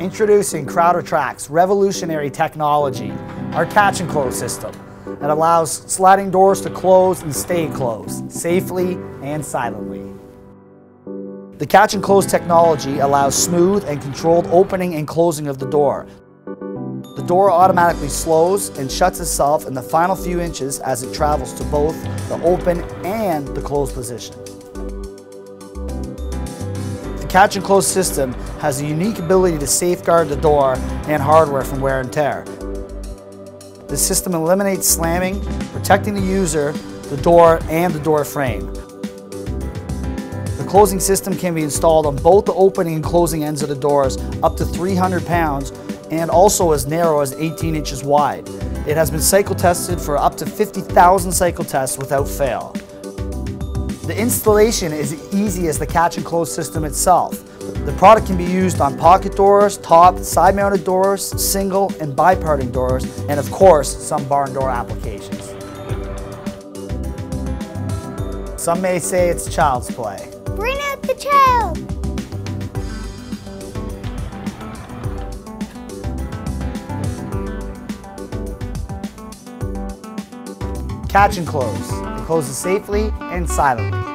Introducing Crowder-Track's revolutionary technology, our catch and close system that allows sliding doors to close and stay closed safely and silently. The catch and close technology allows smooth and controlled opening and closing of the door. The door automatically slows and shuts itself in the final few inches as it travels to both the open and the closed position. Catch and close system has a unique ability to safeguard the door and hardware from wear and tear. The system eliminates slamming, protecting the user, the door, and the door frame. The closing system can be installed on both the opening and closing ends of the doors up to 300 pounds and also as narrow as 18 inches wide. It has been cycle tested for up to 50,000 cycle tests without fail. The installation is as easy as the catch and close system itself. The product can be used on pocket doors, top, side-mounted doors, single and bi-parting doors, and of course, some barn door applications. Some may say it's child's play. Bring out the child! Catch and close. Closes safely and silently.